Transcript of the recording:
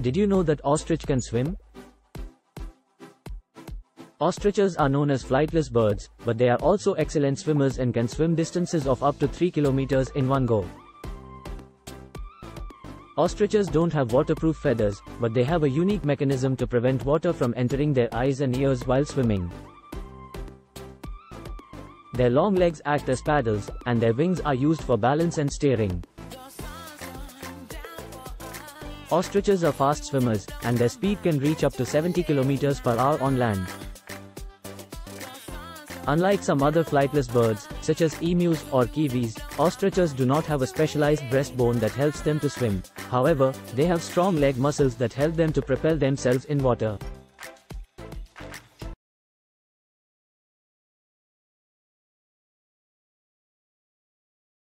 Did you know that ostrich can swim? Ostriches are known as flightless birds, but they are also excellent swimmers and can swim distances of up to 3 kilometers in one go. Ostriches don't have waterproof feathers, but they have a unique mechanism to prevent water from entering their eyes and ears while swimming. Their long legs act as paddles, and their wings are used for balance and steering. Ostriches are fast swimmers, and their speed can reach up to 70 km per hour on land. Unlike some other flightless birds, such as emus or kiwis, ostriches do not have a specialized breastbone that helps them to swim. However, they have strong leg muscles that help them to propel themselves in water.